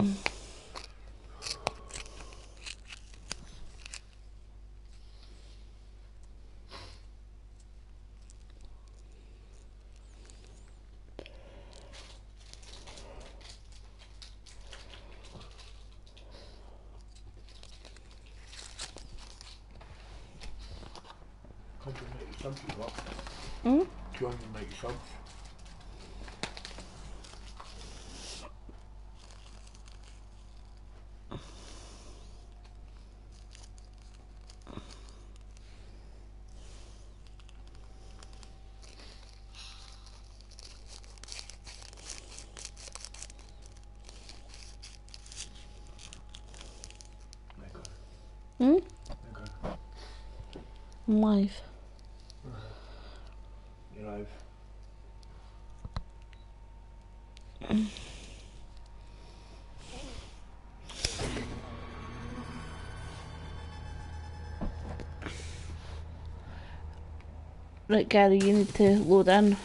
Make your subs, hmm? you want to make your subs. There you go. Hmm? There you go. I'm live. You're live. Right, Gary, you need to load in.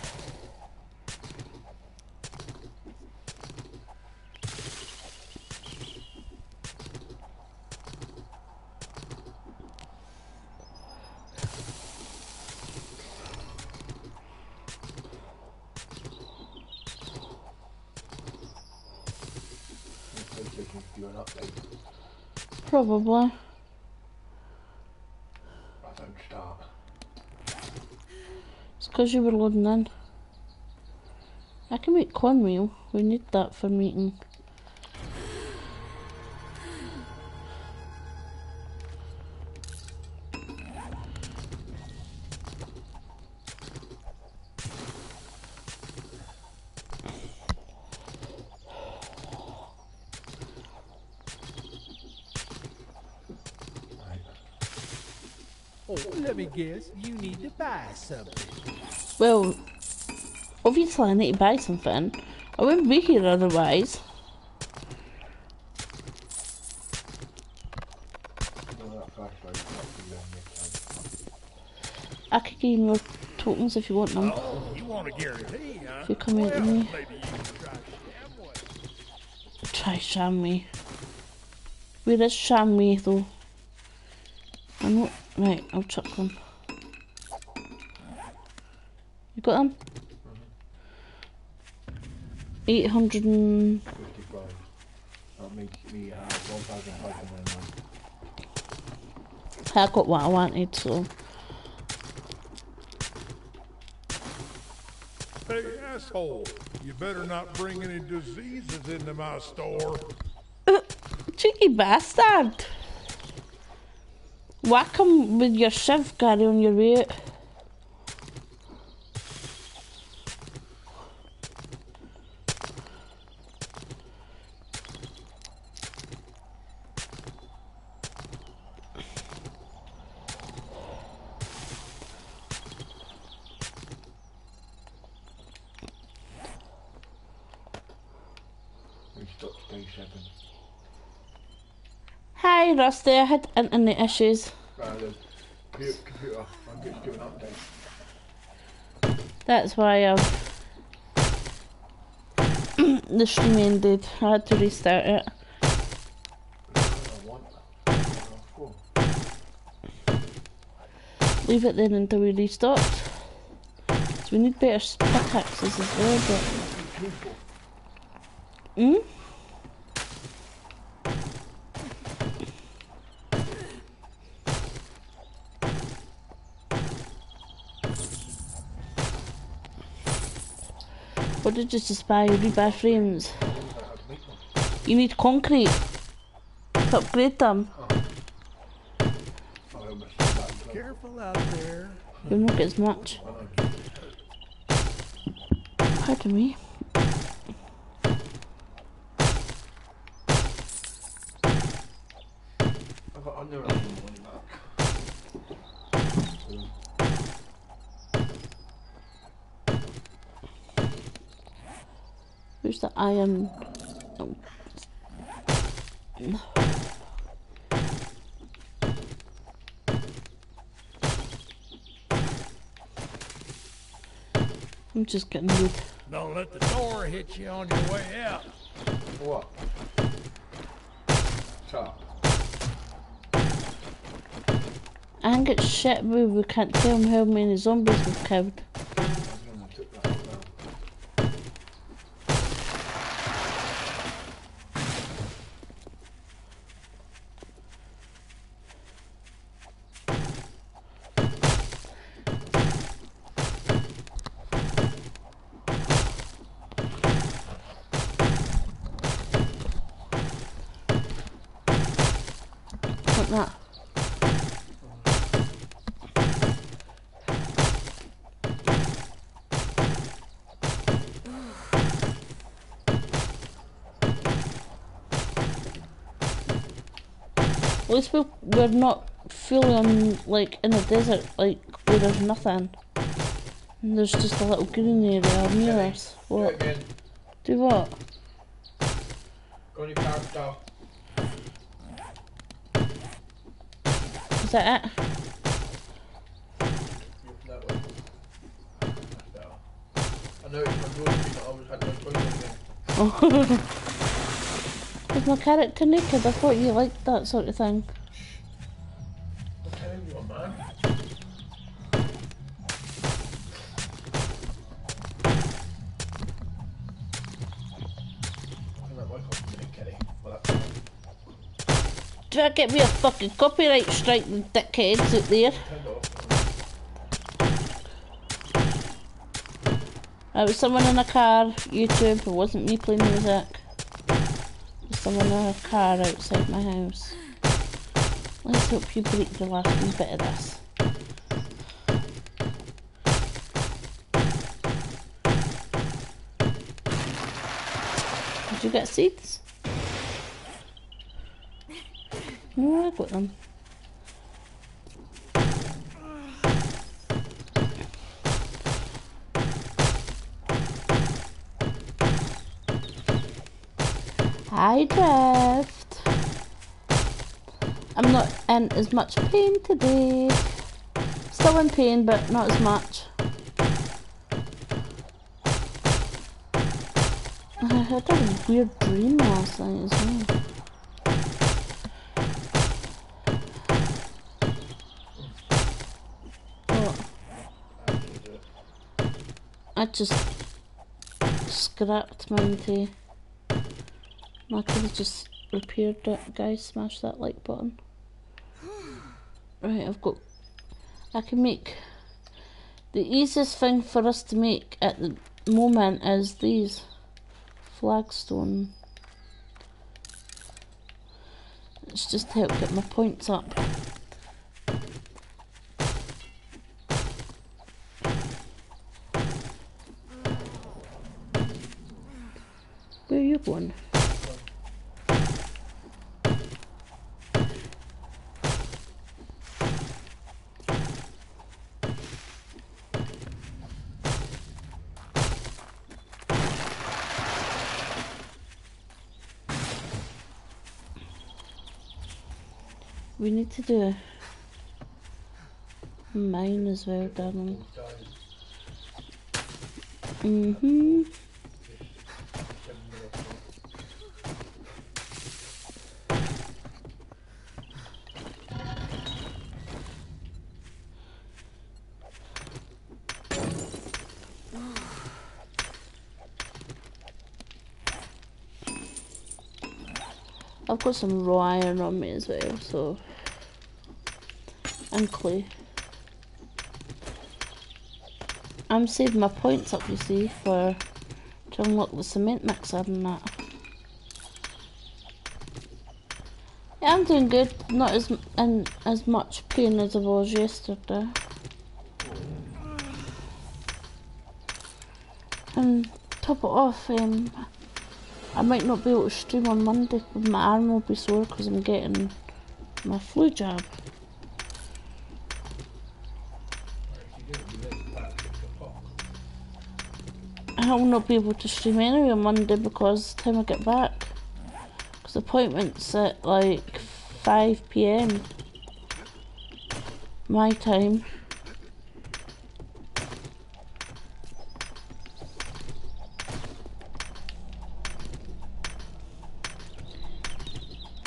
PlayStation do an update. Probably. I don't start. It's because you were loading in. I can make cornmeal. We need that for meeting. Well, obviously I need to buy something. I wouldn't be here otherwise. I could give you more tokens if you want them. You want a? If you come well, me. try Shamway. Where is Shammy though? I'm not Right, I'll chuck them. You got them? 800 55. That makes me uh, 1,501. I got what I wanted, so. Hey, asshole, you better not bring any diseases into my store. Cheeky bastard! Whack him with your shiv, Gary, on your way out. We stopped day 7. Rusty, I had internet issues. Right, then. Computer, computer, I'm just doing. That's why I've. the stream ended. I had to restart it. I want. Go on. Leave it then until we restart. 'Cause we need better pickaxes as well, but. Hmm? What did you just buy? Rebar frames. I don't know how to make them. You need concrete to upgrade them. I almost said that as well. Careful out there. You'll not get as much. I know. Pardon me. I've got under a money back. Where's the iron? Oh. I'm just getting wood. Don't let the door hit you on your way out. What? up. I think it's shit we, we can't tell him how many zombies we've killed. I don't know, I took that out now. Like that. At least we, we're not fully on, like, in a desert, like, where there's nothing. And there's just a little green area near us. Do it What? again. Do what? Go character. Is that it? That way. I know it's my but I always had no it. Is my character naked? I thought you liked that sort of thing. I Do I get me a fucking copyright strike, dickheads out there? It was someone in a car, YouTube, it wasn't me playing music. Someone in a car outside my house. Let's hope you break the last bit of this. Did you get seeds? No, I got them. I drift. I'm not in as much pain today. Still in pain, but not as much. I had a weird dream last night as well. Oh. I just scrapped mine too. I could just repaired it, guys. Smash that like button. Right, I've got. I can make. The easiest thing for us to make at the moment is these flagstone. It's just to help get my points up. Where are you going? We need to do mine as well, darling. Mm-hmm. I've got some raw iron on me as well, so and. I'm saving my points up, you see, for to unlock the cement mixer and that. Yeah, I'm doing good. Not as in as much pain as I was yesterday. And top it off, um, I might not be able to stream on Monday. 'cause My arm will be sore because I'm getting my flu jab. I will not be able to stream anyway on Monday because the time I get back. Because the appointment's at like 5 pm. My time.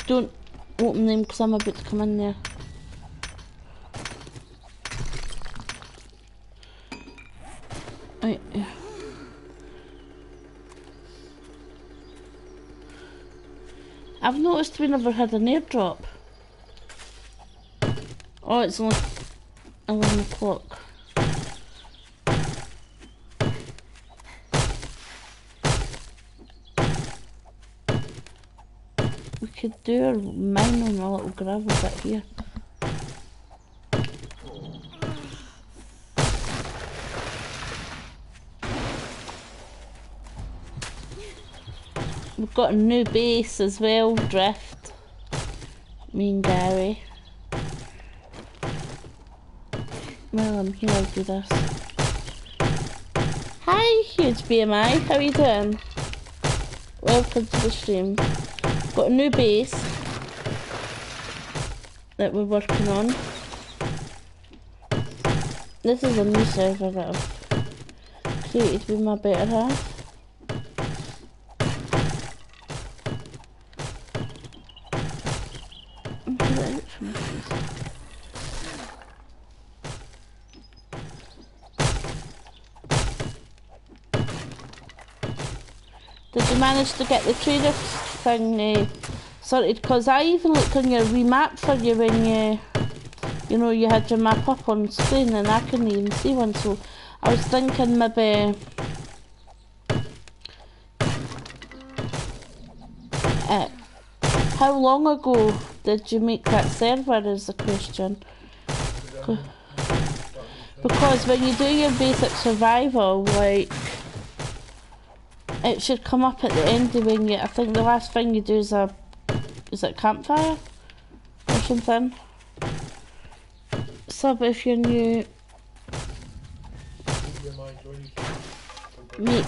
Don't open them because I'm about to come in there. We never had an airdrop. Oh, it's only 11 o'clock. We could do a mine on a little gravel bit here. We've got a new base as well, Drift. Me and Gary. Well, I'm here, I'll do this. Hi, huge BMI, how are you doing? Welcome to the stream. Got a new base that we're working on. This is a new server that I've created with my better half. Get it out from my face. Did you manage to get the trader thing uh, sorted? Because I even looked on your wee map for you when you, you know, you had your map up on screen and I couldn't even see one. So I was thinking maybe. Uh, how long ago did you make that server? Is the question. Because when you do your basic survival, like it should come up at the end when you. I think the last thing you do is a is it campfire or something. Sub if you're new, meet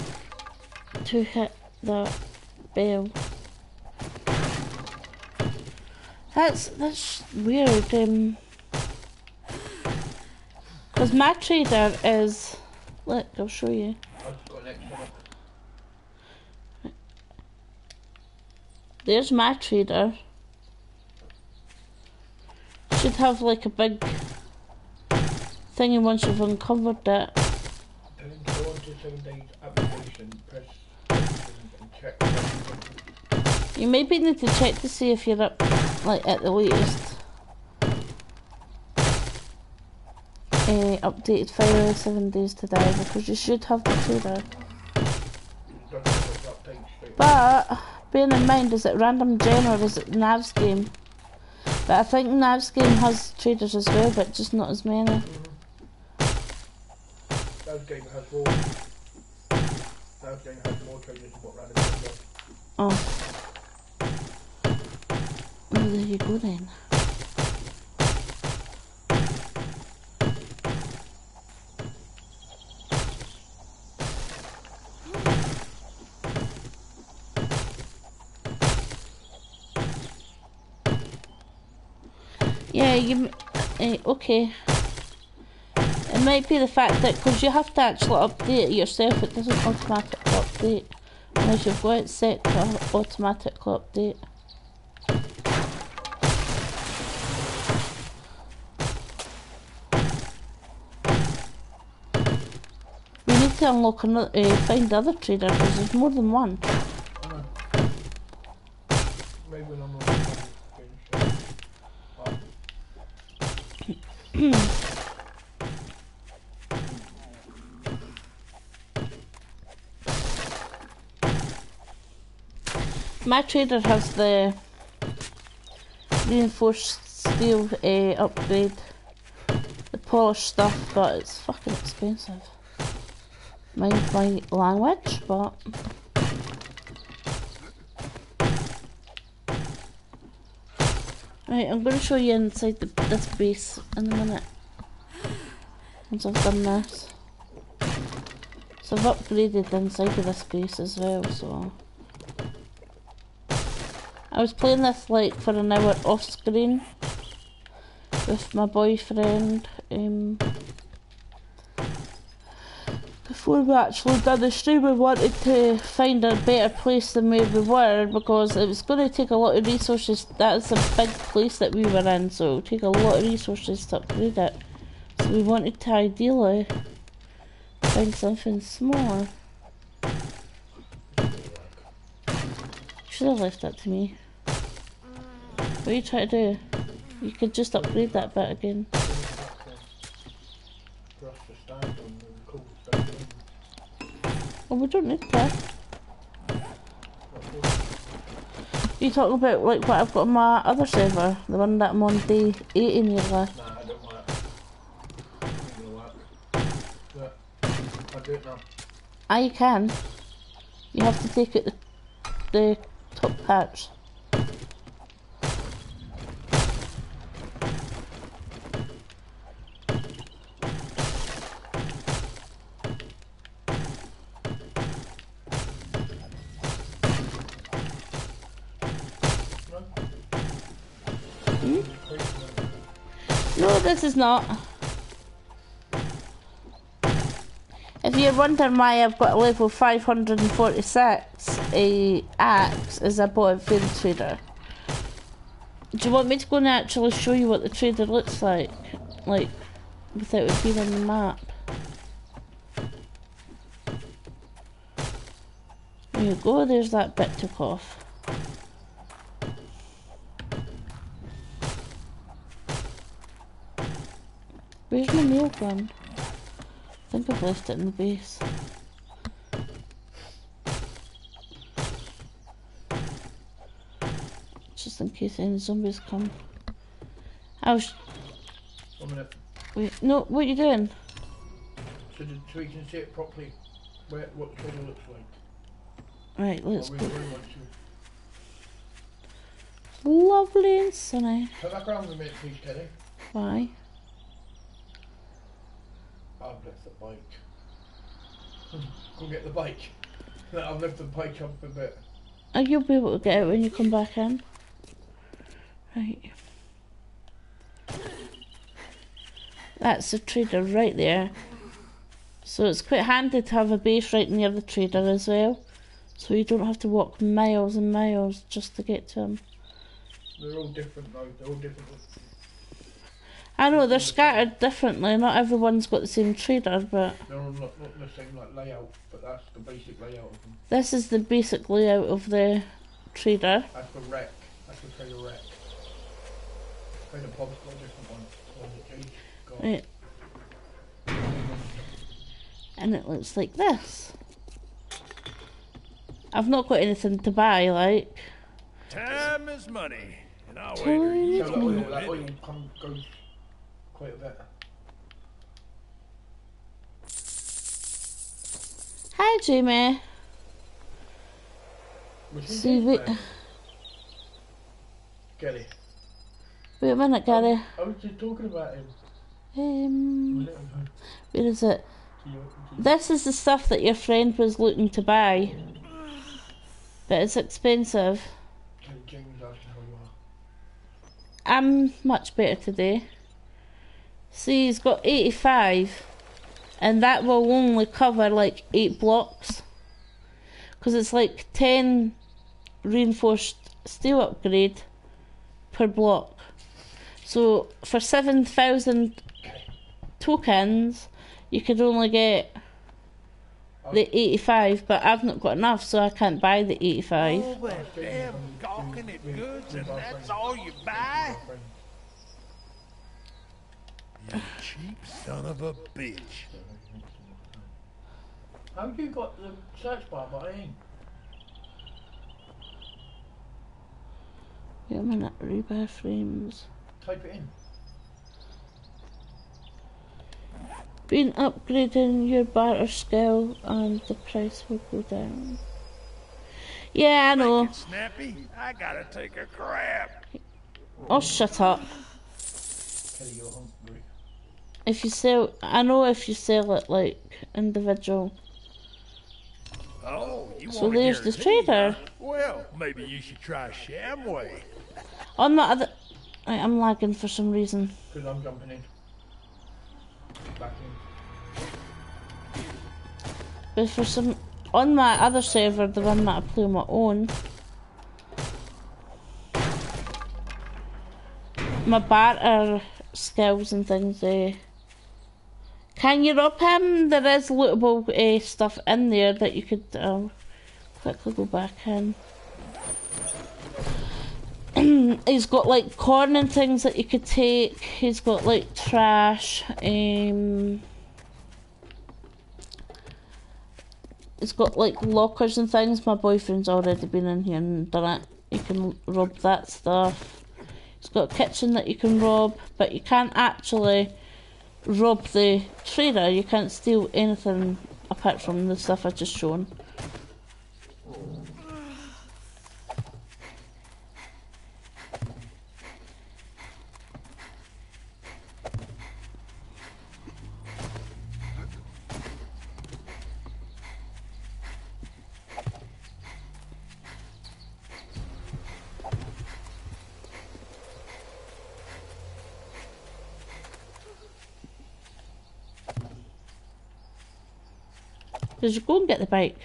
to hit the bell. That's that's weird. Um, because my trader is. Look, I'll show you. I've just got an extra one. There's my trader. Should have like a big thingy once you've uncovered it. You maybe need to check to see if you're up like at the latest. Uh, updated file seven days to die because you should have the trader. But bearing in mind, is it random gen or is it Navezgane? But I think Navezgane has traders as well, but just not as many. That game has more. That game has more traders than what random game does. Oh. Well, there you go then. Yeah, you. Uh, okay. It might be the fact that because you have to actually update it yourself, it doesn't automatically update unless you've got it set to automatically update. We need to unlock another, uh, find the other trader because there's more than one. My trader has the reinforced steel uh, upgrade, the polished stuff, but it's fucking expensive. Mind my language, but right, I'm going to show you inside the, this base in a minute. Once I've done this, so I've upgraded the inside of this base as well. So. I was playing this like for an hour off screen with my boyfriend um, before we actually done the stream, we wanted to find a better place than where we were because it was going to take a lot of resources. That's a big place that we were in, so it would take a lot of resources to upgrade it. So we wanted to ideally find something smaller. Should have left that to me. What are you trying to do? You could just upgrade that bit again. For us to stand on and cool stuff. Oh, we don't need that. You talking about like what I've got on my other server, the one that I'm on day 80 nearly. Nah, I don't want it. Ain't gonna work. But I do it now. Ah, you can. You have to take it the, the top patch. This is not. If you're wondering why I've got a level 546 a axe as I bought it the trader. Do you want me to go and actually show you what the trader looks like? Like, without it being on the map? There you go, there's that bit took off. Where's my nail gun? I think I've left it in the base. Just in case any zombies come. I was. One minute. Wait, no, what are you doing? So, that- so we can see it properly. Where, what the trailer looks like. Right, let's go. really want to. Lovely and sunny. Back around with a minute, please. Why? I've left the bike. Go get the bike. I've left the bike up a bit. Oh, you'll be able to get it when you come back in. Right. That's the trader right there. So it's quite handy to have a base right near the trader as well. So you don't have to walk miles and miles just to get to him. They're all different though. They're all different. I know they're scattered differently. Not everyone's got the same trader, but They're all not, not the same like layout, but that's the basic layout of them. this is the basic layout of the trader. That's the wreck. That's the Trader Rekt. Trailer pub's got a different one. One that Jay's. Right. And it looks like this. I've not got anything to buy, like. Time is money, and I'll Time wager quite a bit. Hi, Jimmy. See, wait. Kelly. wait a minute, Gary. I was just talking about him. Um, where is it? To you- to you. This is the stuff that your friend was looking to buy, but it's expensive. Kelly James asking how you are. I'm much better today. See, he's got 85, and that will only cover like 8 blocks. Because it's like 10 reinforced steel upgrade per block. So for 7,000 tokens, you could only get the 85, but I've not got enough, so I can't buy the 85. All that damn gawking at goods, and that's all you buy? You cheap son of a bitch. How have you got the search bar, but I ain't? Wait a minute, rebar frames. Type it in. Been upgrading your barter skill and the price will go down. Yeah, I know. Snappy. I gotta take a crap. Oh, shut up. Kelly, you're hungry. If you sell, I know if you sell it like individual. Oh, you So want there's the trader. Well, maybe you should try Shamway. On the other, I'm lagging for some reason. Because I'm jumping in. Back in. But for some on my other server, the one that I play on my own, my barter skills and things. Uh, can you rob him? There is lootable uh, stuff in there that you could uh, quickly go back in. He's got like corn and things that you could take. He's got like trash. Um, it's got like lockers and things. My boyfriend's already been in here and done it. You can rob that stuff. It's got a kitchen that you can rob, but you can't actually rob the trader. You can't steal anything apart from the stuff I just shown. Did you go and get the bike?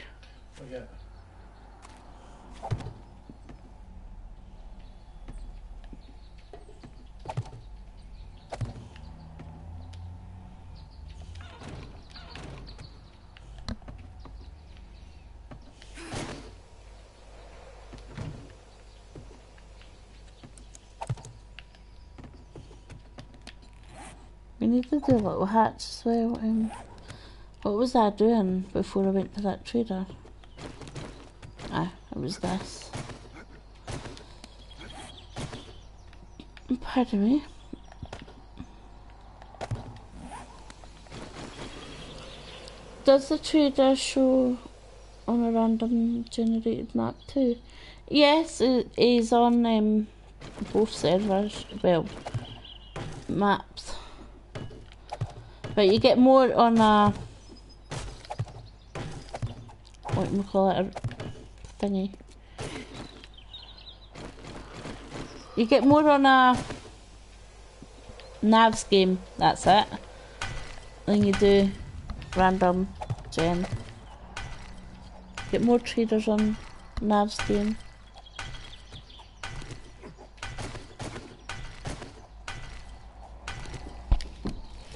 We need to do a little hatch as well. Um, what was I doing before I went to that trader? Ah, it was this. Pardon me. Does the trader show on a random generated map too? Yes, it is on um, both servers. Well, maps. But you get more on a what we call it, a thingy. You get more on a Navezgane, that's it, than you do random gen. Get more traders on Navs game.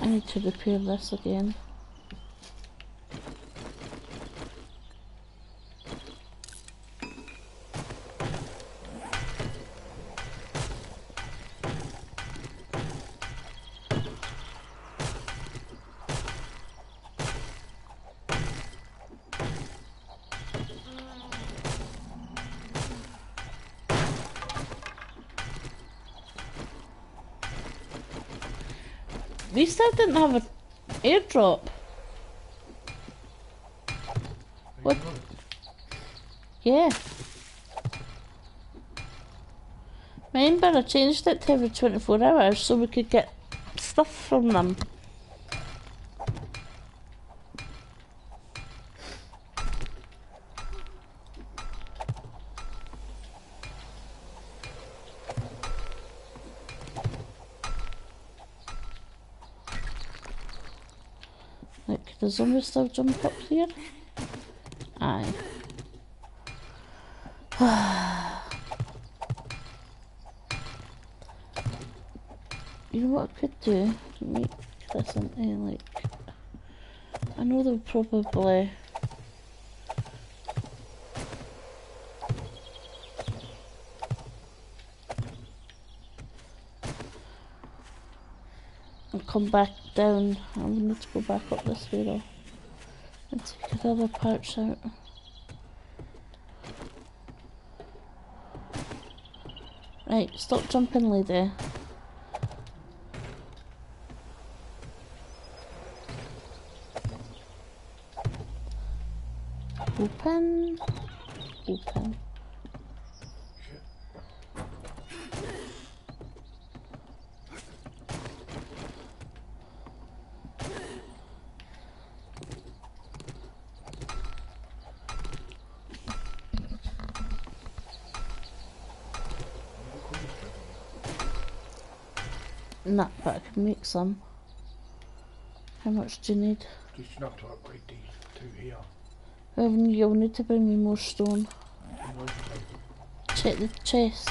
I need to repair this again. Still didn't have an airdrop. What? Yeah. Remember, I changed it to every 24 hours so we could get stuff from them. Like, the zombie still jump up here? Aye. you know what I could do? Make this into like. I know they'll probably. Come back down. I need to go back up this way though. And take the other parts out. Right, stop jumping lady. Open. Open. Nah, but I can make some. How much do you need? Just enough to upgrade these two here. Um, you'll need to bring me more stone. Check the chest.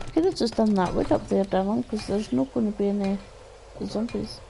I Could have just done that wood up there, darling, because there's not going to be any zombies.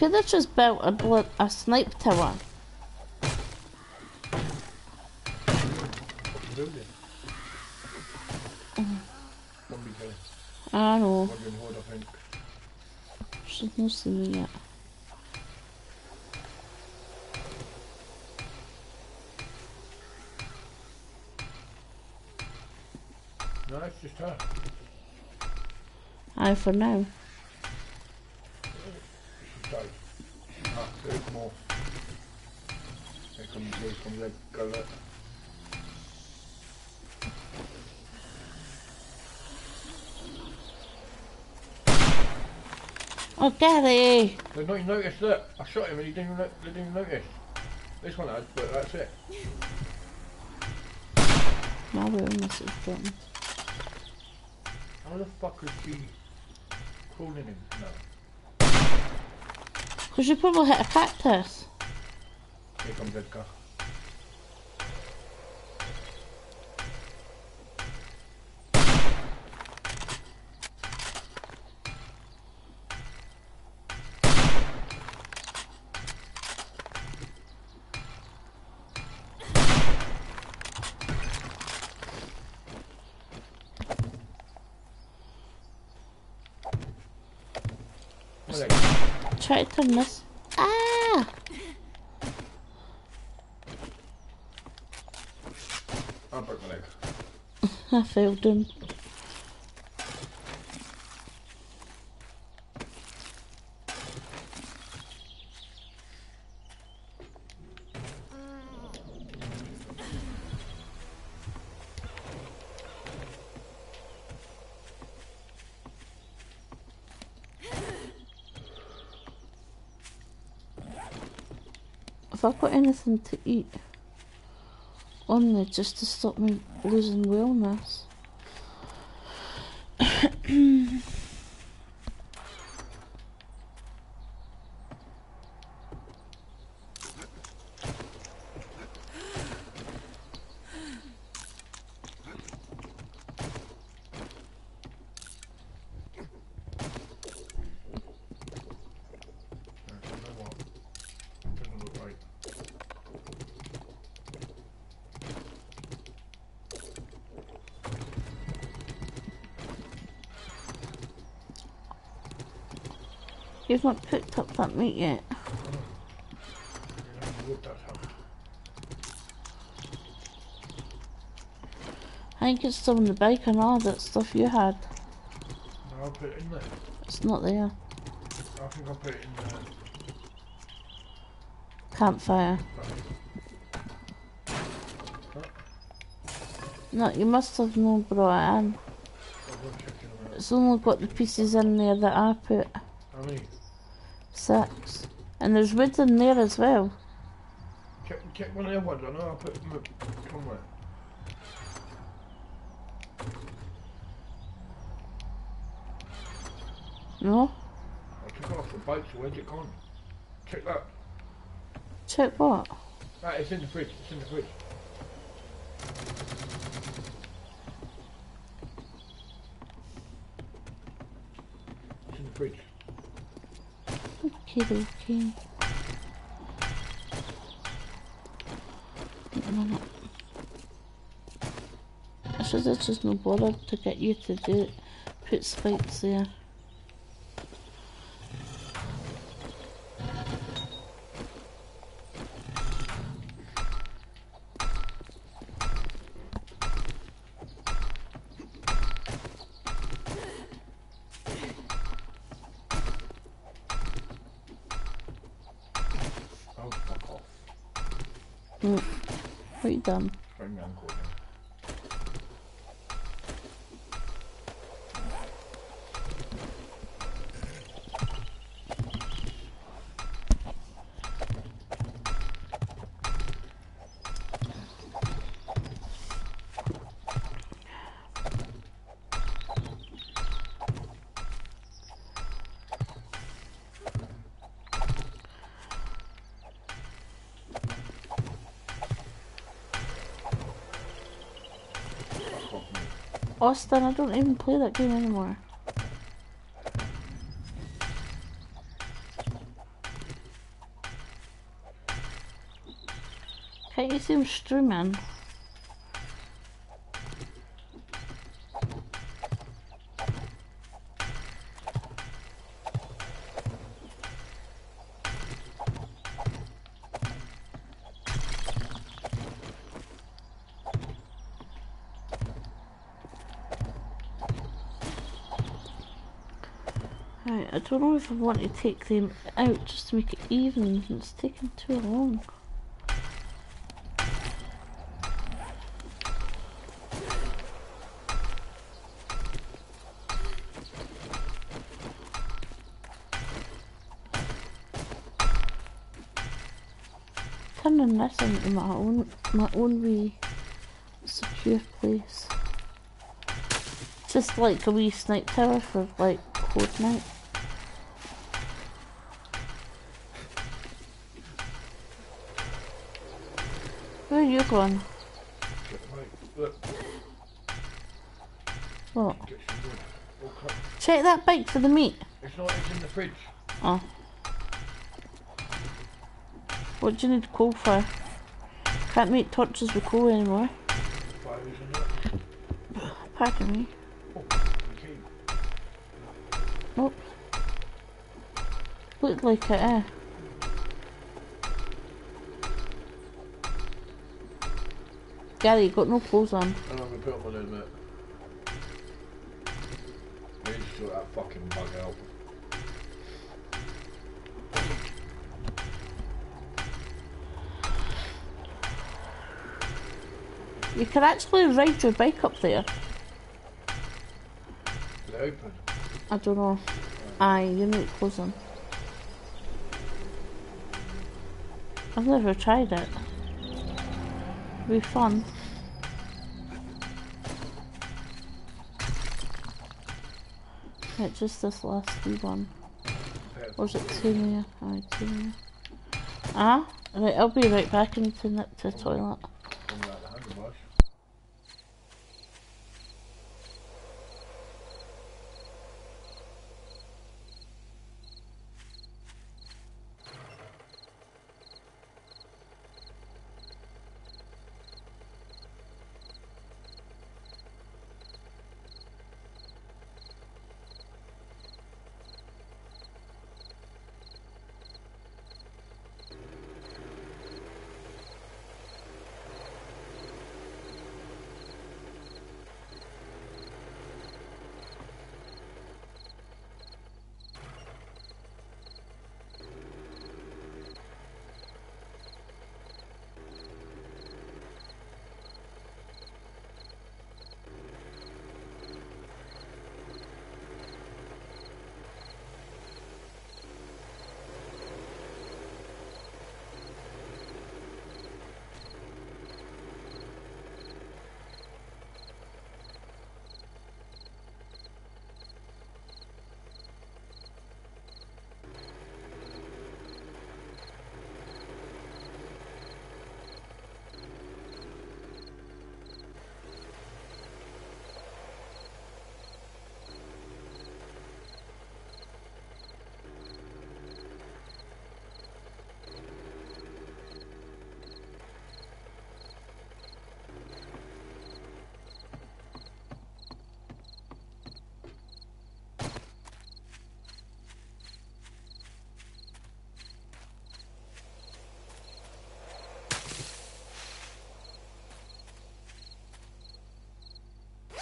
Could have just built a, a snipe tower. building. I know, Wandering horde, I think. she's not seen me yet. No, it's just her. Aye, for now. She's died. Ah, there's more. Here comes, here comes that gullet. Oh, Gary! They've not even noticed that. I shot him and he didn't, even they didn't even notice. This one has, but that's it. My room message from. How the fuck is she calling him? No. Because you probably hit a cactus. Here comes Edgar. My leg. Turn. Ah! I broke my leg. I failed him. If I've anything to eat on there just to stop me losing wellness. I don't know what. Doesn't look right. You've not picked up that meat yet. You know, the wood does have. I think it's still in the bacon all that stuff you had. No, I'll put it in there. It's not there. I think I'll put it in there. Campfire. No, you must have not brought it in. I'll go check in a minute. It's only got the pieces in there that I put. How many? Six. And there's wood in there as well. One of the other. I know I'll put them up somewhere. No? I took off the bike, so where's it gone? Check that. Check what? Right, it's in the fridge. It's in the fridge. It's in the fridge. Okay, okay. Wait a minute. I should have just not bothered to get you to do it. Put spikes there. What you done? Bring my uncle again. Austin, I don't even play that game anymore. Can't you see him streaming? Right, I don't know if I want to take them out just to make it even. It's taking too long. Turning this into my own my own wee secure place. Just like a wee snipe tower for like code night. You going? Get What? get some wood. Crap. Check that bike for the meat. It's not, it's in the fridge. Oh. What do you need coal for? Can't make torches with coal anymore. Fire is in it. Pardon me. Oh. Nope. Looked like it, eh? Gary, you got no clothes on. I'm gonna put on in a minute. We need to sort that fucking bug out. You can actually ride your bike up there. Is it open? I don't know. Aye, you need clothes on. I've never tried it. Be fun. Right, just this last wee one. Or is it two more? Aye, two more. Ah, right, I'll be right back to the toilet.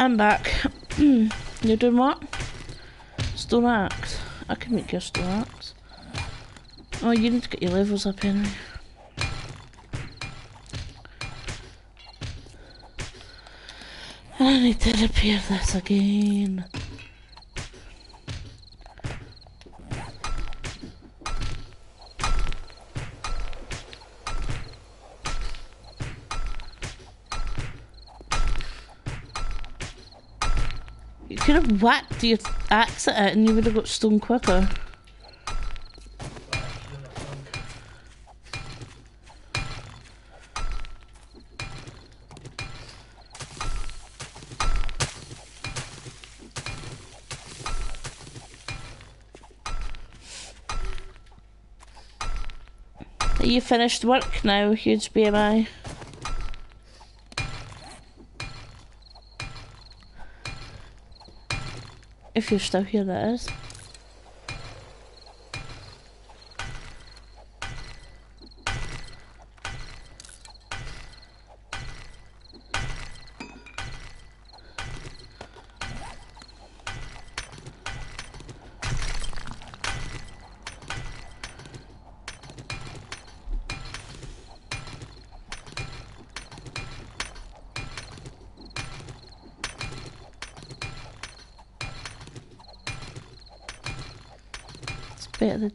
I'm back. Mm. You're doing what? Stone axe. I can make your stone axe. Oh, you need to get your levels up anyway. I need to repair this again. Whacked your axe at it and you would have got stone quicker. Are you finished work now, huge BMI? If you're still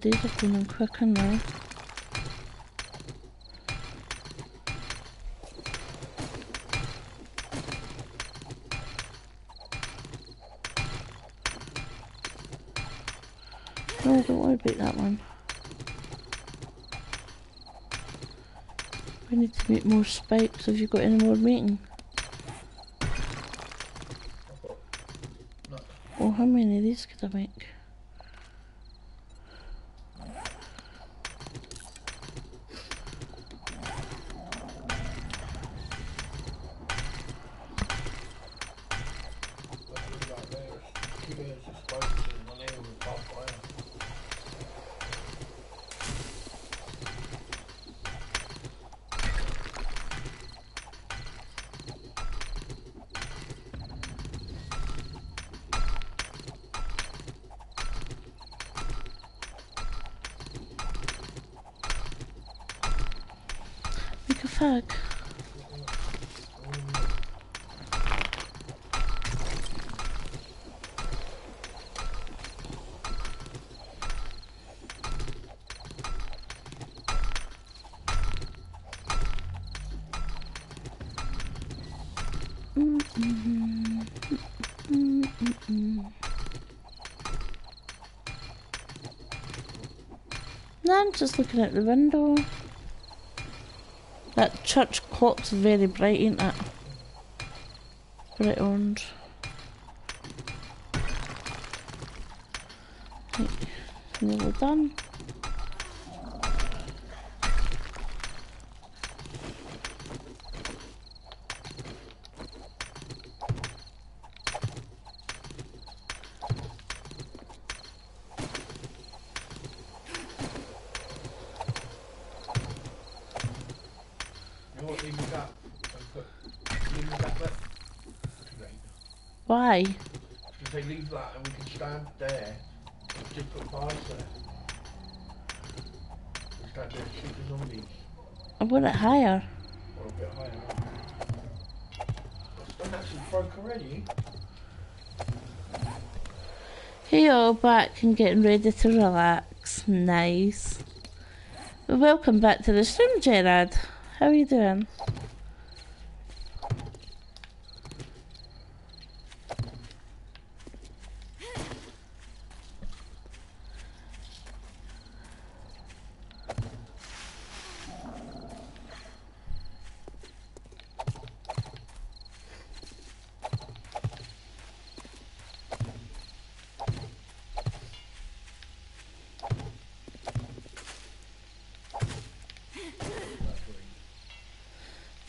here, that is. It's better the days are going quicker now. No, don't worry about that one. We need to make more spikes. Have you got any more mating? Oh, how many of these could I? Make a fag. No, I'm just looking out the window. That church clock's very bright, ain't it? Bright orange. Nearly done. You know what, leave me that. and put- Leave me that bit. Right. Why? If they leave that and we can stand there, just put bars there. We there and shoot the zombies. Oh, I want it higher. Or a bit higher. The actually broke already. Hey all back and getting ready to relax. Nice. Welcome back to the stream, Gerard. How are you doing?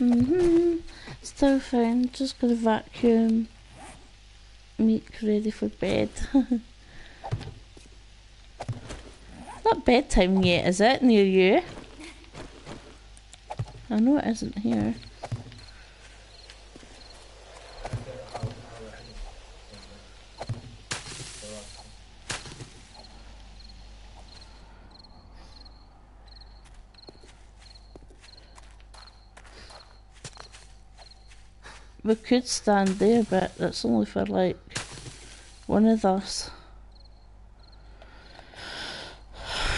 Mm-hmm. Still fine. Just gonna vacuum. Meat ready for bed. Not bedtime yet, is it? Near you? I know it isn't here. We could stand there, but that's only for like one of us.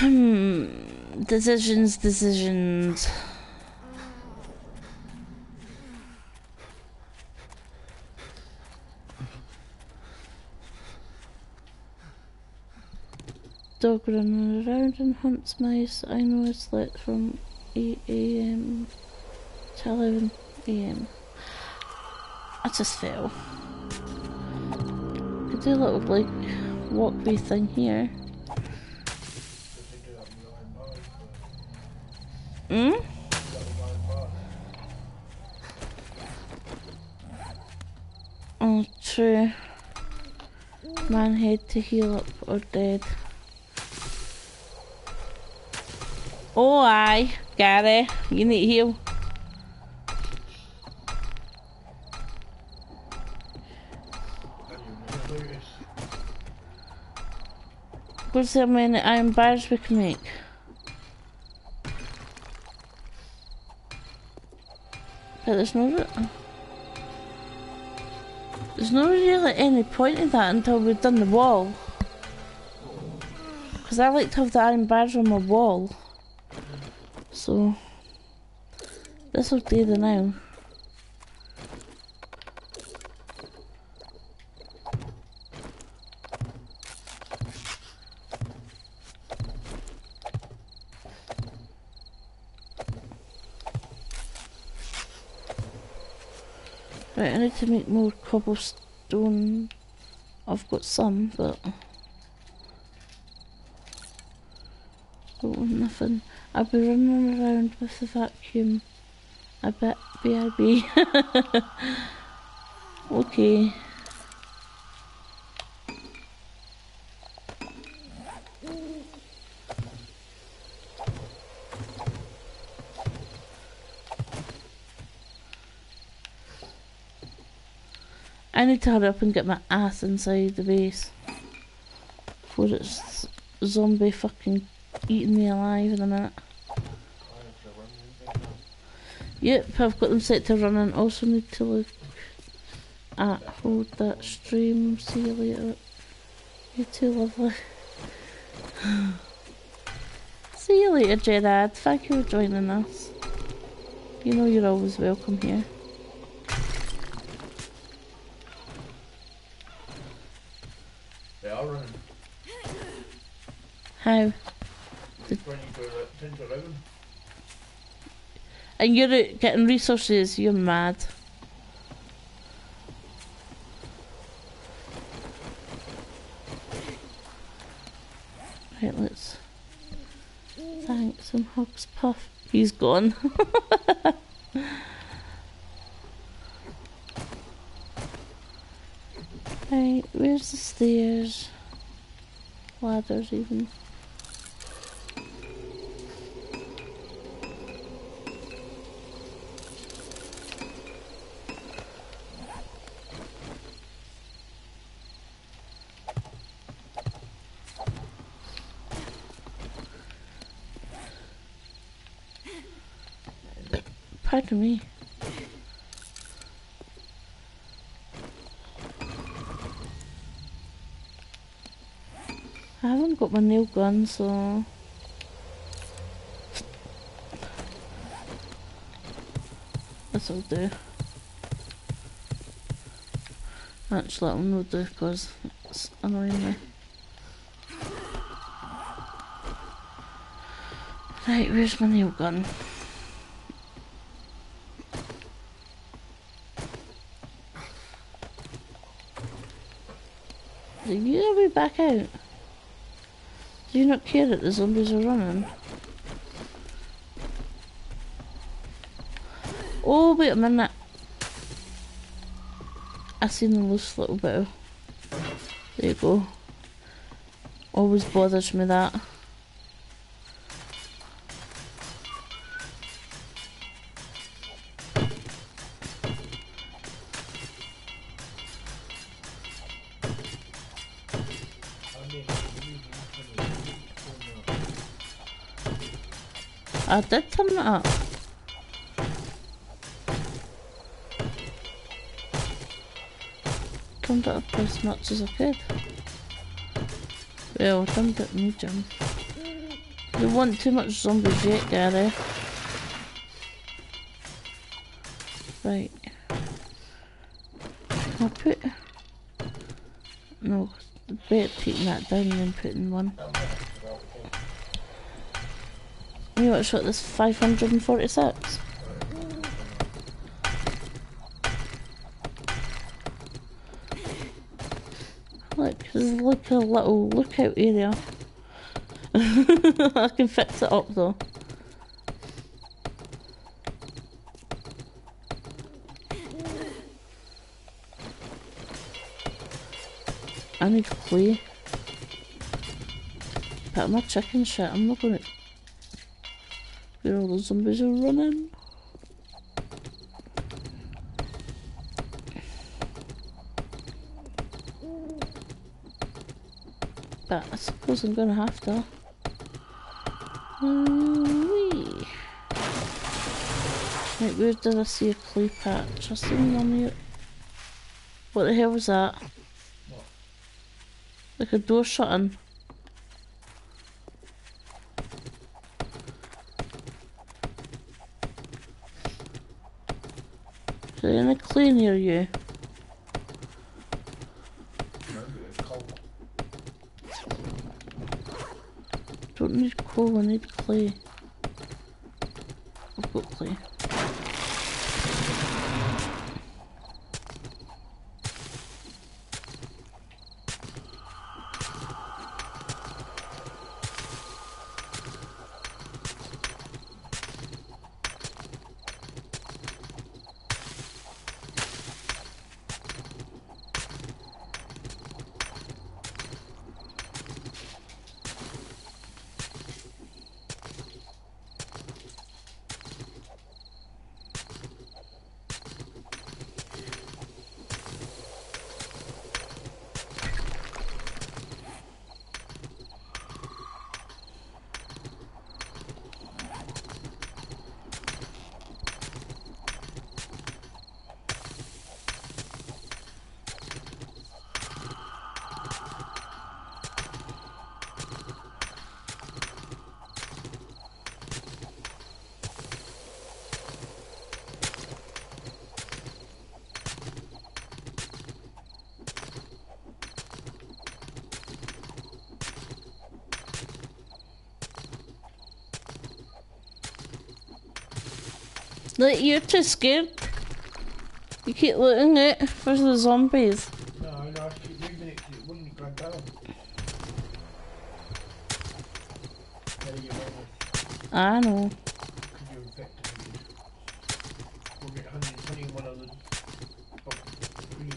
Hmm. Decisions, decisions. Dog running around and hunts mice. I know it's lit from 8 a.m. to 11 just. Could do a little like walkway thing here. Hmm? Oh, true. Man head to heal up or dead. Oh, aye, Gary, you need heal. And you never notice. How many iron bars we can make? But there's no There's no really any point in that until we've done the wall. Because I like to have the iron bars on my wall. So this will do the now. To make more cobblestone. I've got some, but oh, nothing. I'll be running around with the vacuum. I bet BIB. okay. I need to hurry up and get my ass inside the base. Before it's zombie fucking eating me alive in a minute. Yep, I've got them set to run and also need to look at hold that stream. See you later. You're too lovely. See you later, Gerard. Thank you for joining us. You know you're always welcome here. They are running. How? 20 to, 10 to 11. And you're out getting resources, you're mad. Right, let's. Thanks and Hogs Puff. He's gone. right, where's the stairs? Ladders, even. Pardon me. I haven't got my nail gun, so. This'll do. Actually, that'll not do because it's annoying me. Right, where's my nail gun? Are you gonna be back out? Do you not care that the zombies are running? Oh, wait a minute. I seen a loose little bit. There you go. Always bothers me that. I did turn it up. turned it up as much as I could. Well, I turned it medium. Don't want too much zombies yet, Gary. Right. Can I put... No, better taking that down than putting one. Watch what this 546? Look, there's like a little lookout area. I can fix it up though. I need clay. But my chicken shit, I'm not gonna where all the zombies are running. But I suppose I'm gonna have to. Wee. Right, where did I see a clay patch? I seen one here. What the hell was that? Like a door shutting. Is there any clay near you? Don't need coal, I need clay. I've got clay. Look, you're too scared. You keep looking at it for the zombies. No, no, I keep moving it because it wouldn't go down. There you go. I know. Because you're infected. with it. We'll get 121 of the oh, green.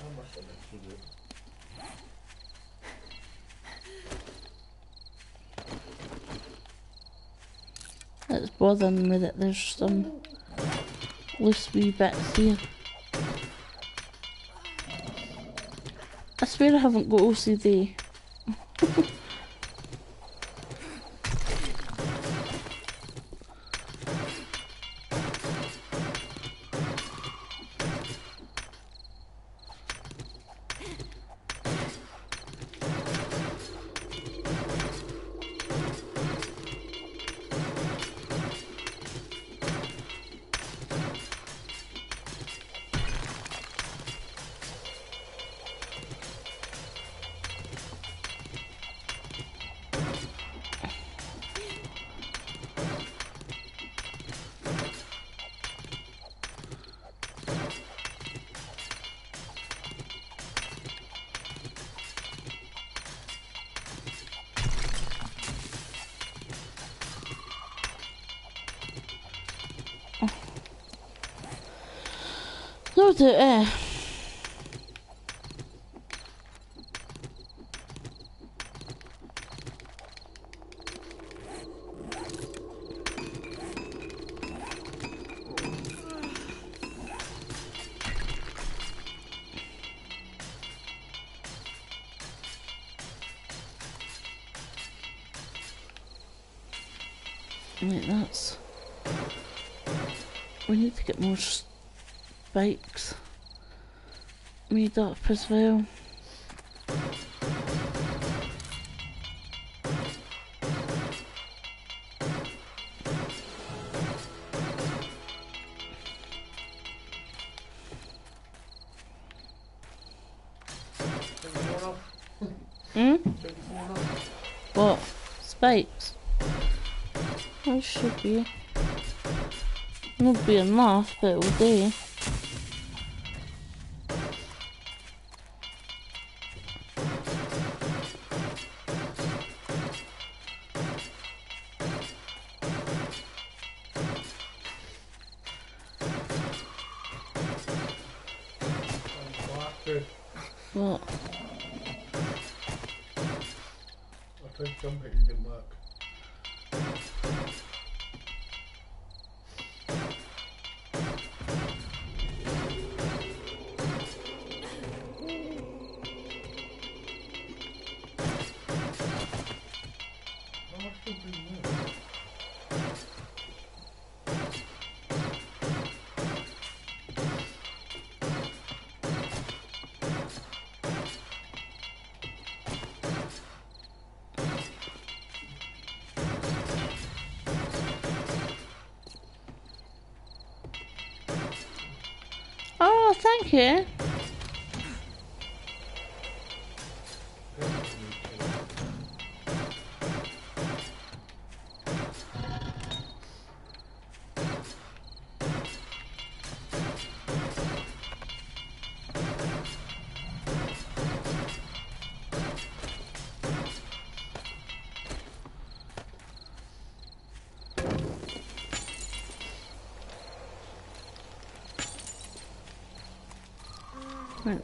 How much of it is it? It's bothering me that there's some loose wee bits here. I swear I haven't got OCD. Right, that's. We need to get more spikes made up as well. Be. Won't be enough, but it will do.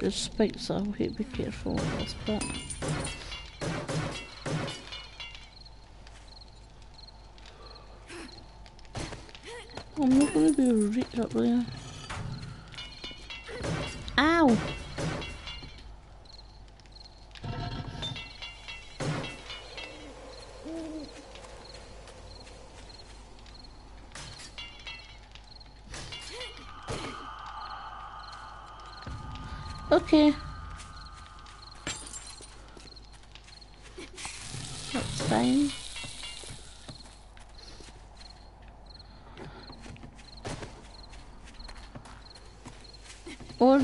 There's spikes, so I'll be careful with this, but... I'm not gonna be right up there. Ow! Okay. That's fine. Or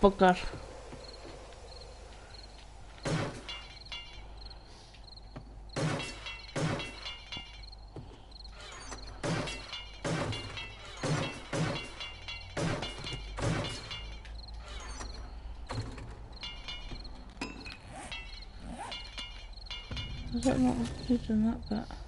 bugger. Is that not including that bit?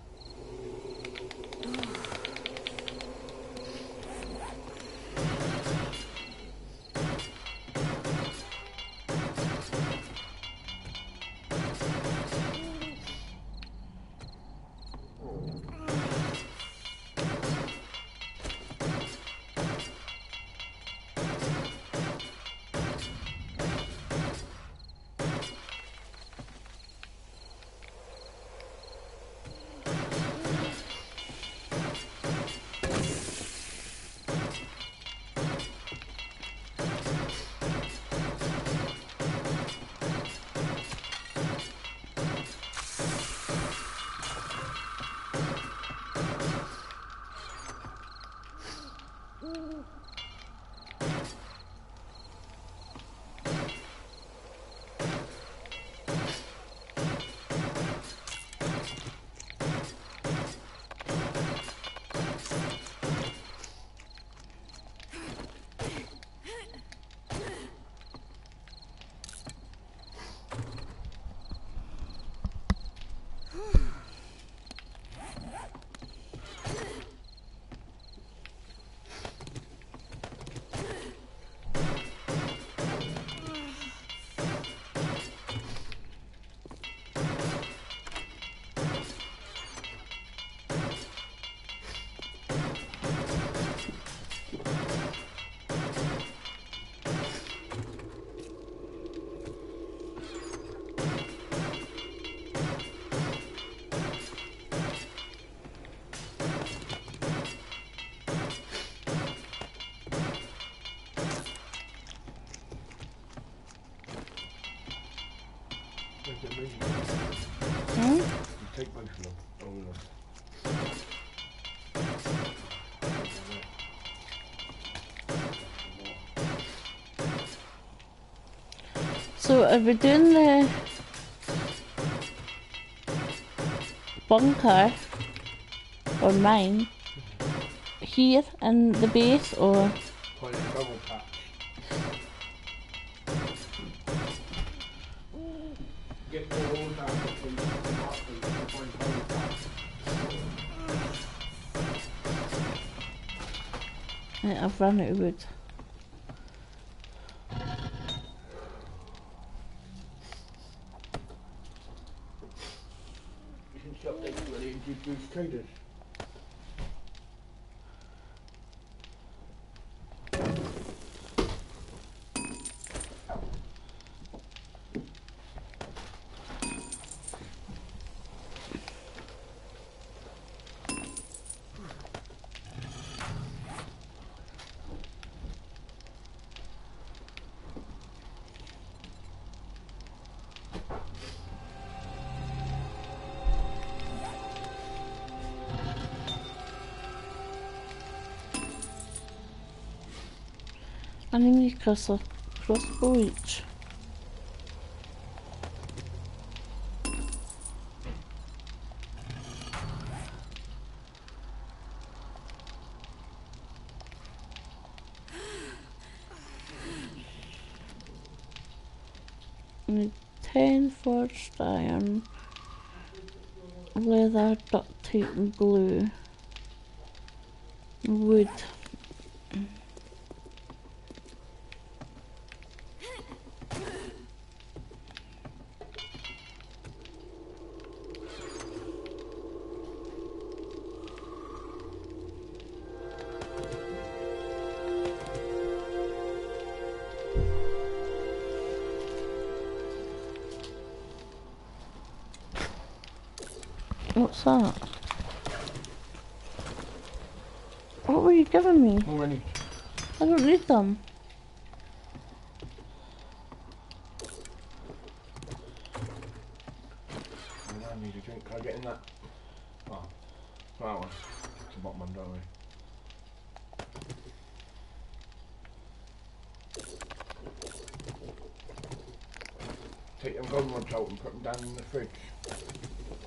So are we doing the bunker or mine here in the base or Point of double patch. Get the holes out of the point double patch. Right, I've run out of wood. You can shop next to the introduced Ten forged iron, leather, duct tape, and glue, wood. What's that? What were you giving me? More any. I don't need them. I need a drink. Can I get in that? Oh, that one. It's the bottom one, don't we? Take them golden ones out and put them down in the fridge.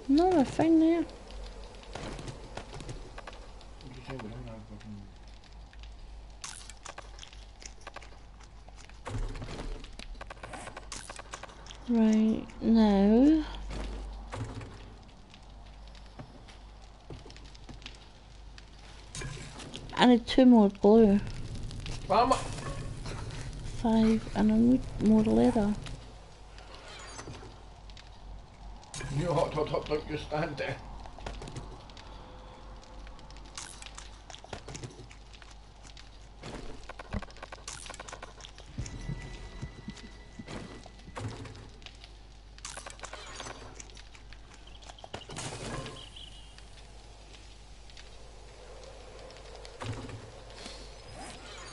No, they're fine there. What did you say? We don't have fucking... Right now. I need two more blue. Mama! Five, and I need more leather. You hot, hot, don't just stand there.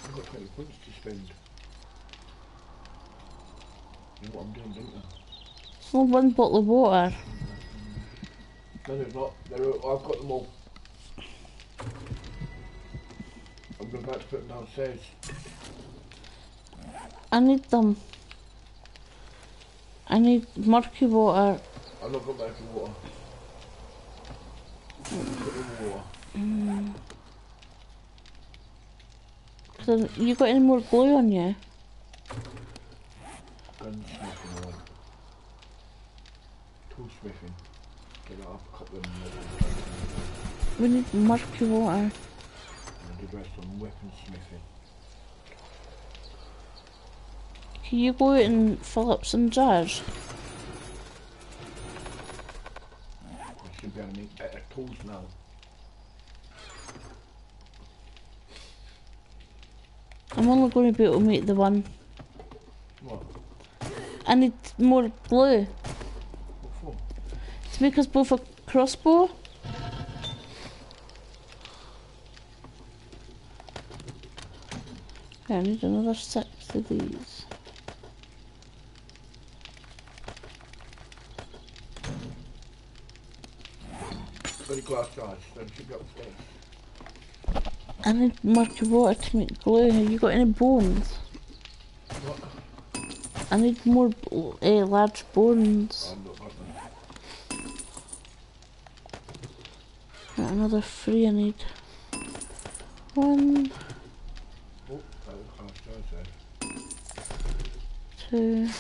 I've got 20 points to spend. You know what I'm doing, don't you? One bottle of water. No, they're not. They're, I've got them all. I'm about to put them downstairs. I need them. I need murky water. I've not got back in water. Put in water. Mm. So you got any more glue on you? Gunsmithing. Toolsmithing. We need murky water. And I did rest on weaponsmithing. Can you go out and fill up some jars? I should be able to make better tools now. I'm only going to be able to make the one. What? I need more glue What for? to make us both a crossbow? I need another six of these. I need much water to make glue. Have you got any bones? What? I need more uh, large bones. Um, another three I need. One, Oh, three.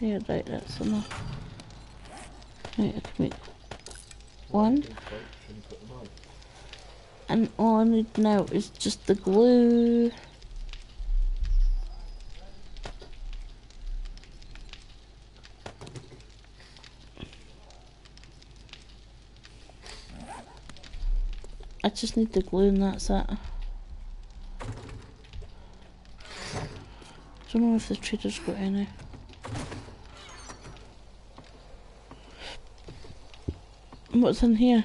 Yeah, right, that's enough. Right, I can make one. And all I need now is just the glue. I just need the glue and that's it. Don't know if the trader's got any. What's in here?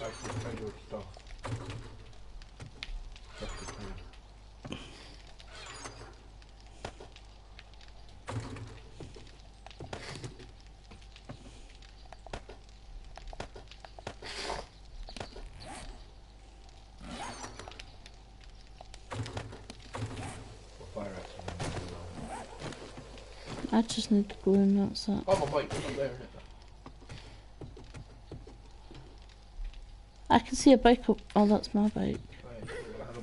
That's the kind of stuff. That's the kind. Well, fire axe and then- I just need and that's it. Oh, my up there? I can see a bike up. Oh, that's my bike. Right, I've got the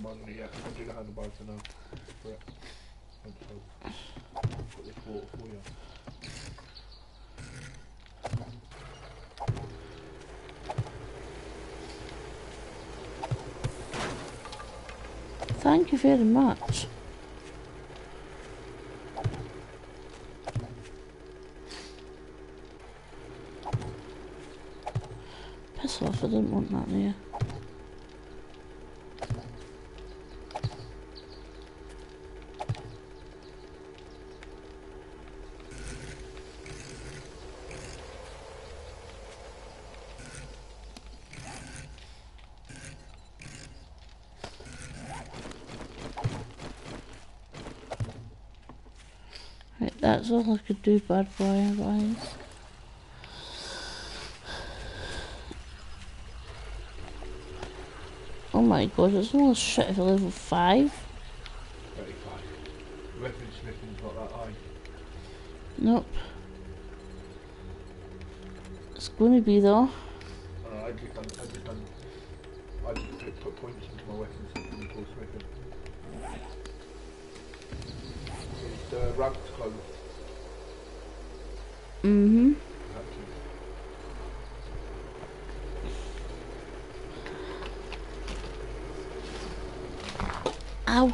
there. Right, that's all I could do bad boy wise. My god, it's almost shit for level 5. 35. Weapon smithing's not that high. Nope. It's going to be though. Uh, I just done, I just done, I just put, put points into my weapon smithing and tool smithing. It's the ranked clothes. Mm-hmm. I had to. Ow.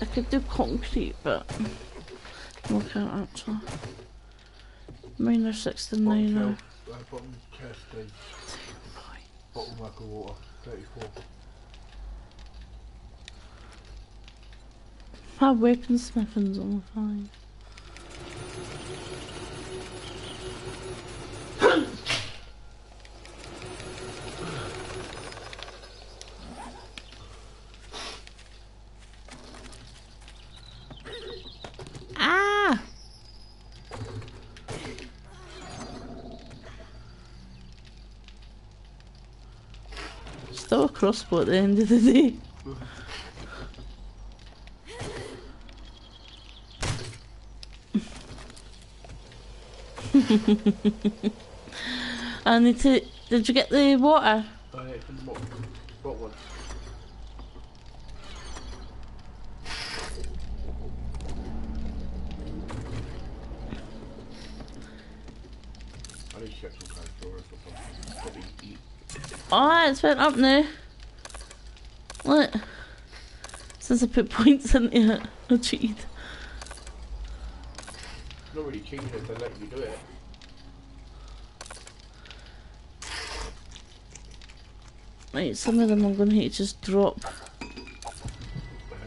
I could do concrete, but I can't actually. Are 69 now. Bottom shelf, uh, bottom chest rack of water, 34. My weaponsmithing's on fine. ah! Still a crossbow at the end of the day. I need to. Did you get the water? Uh, it's in the bottom, bottom one. I need to check some kind of or something. Oh, it's went up now. Look. I put points into it, I cheated. Really cheating if they let you do it. Right, some of them I'm going to just drop.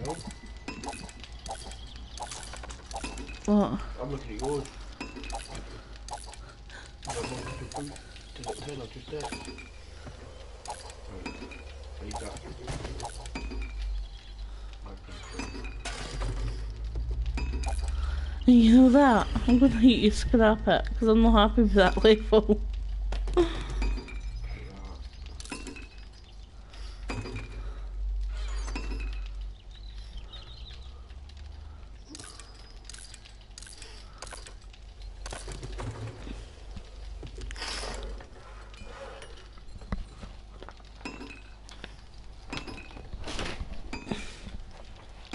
What? What? I'm looking at yours. I'm gonna need you to scrap it because I'm not happy with that level.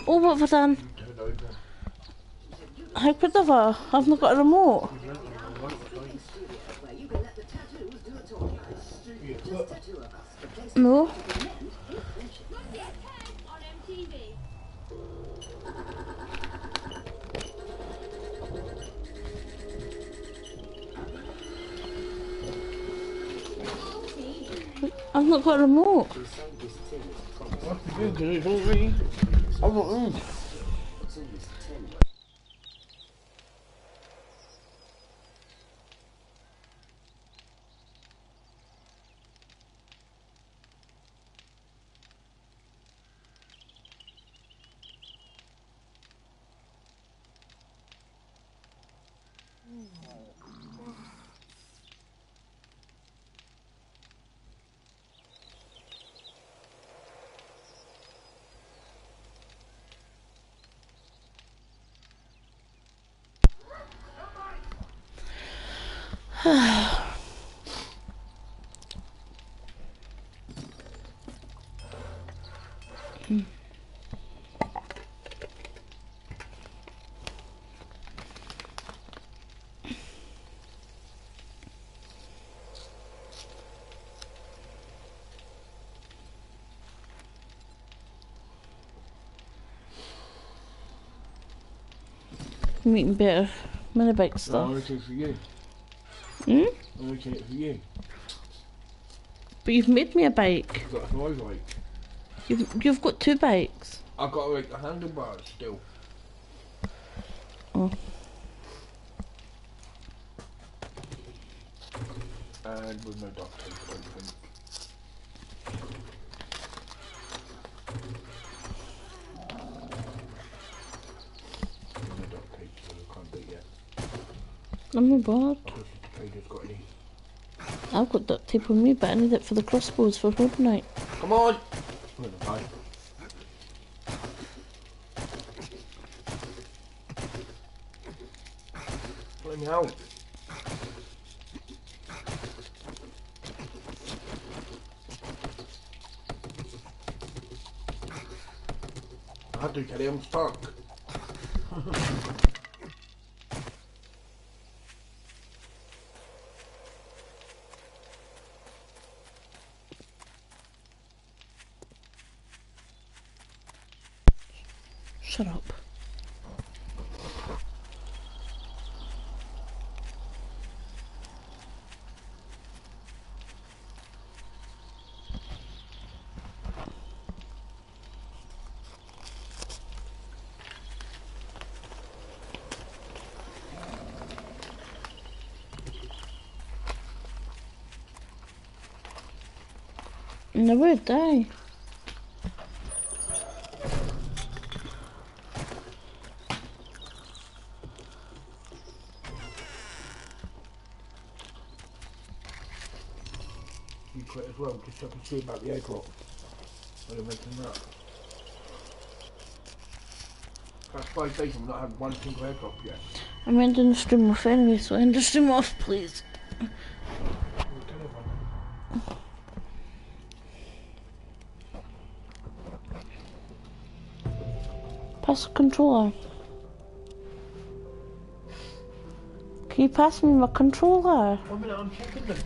Oh, what have I done? Could have I? I've not got a remote. No. I've not got a remote. The good? Because it's already. I'm not in. I'm eating better mini bike stuff. No, it's for you. Hmm? I'm making for you. But you've made me a bike. That's my bike. You've you've got two bikes. I've got like the handlebars still. Oh. And with no duct tape, I don't think. No duct tape, so I can't do it yet. I'm not bored. I wish the trader's got any. I've got duct tape on me, but I need it for the crossbows for horde night. Come on! Put it in the bag. Let me out. I had to carry him stuck. Shut up. Never die. You quit as well, just so I can see about the airdrop. What are you making that? That's five days and we've not had one single airdrop yet. I'm ending the stream off anyway, so end the stream off, please. We'll tell everyone. The controller. Can you pass me my controller? One minute, I'm checking them.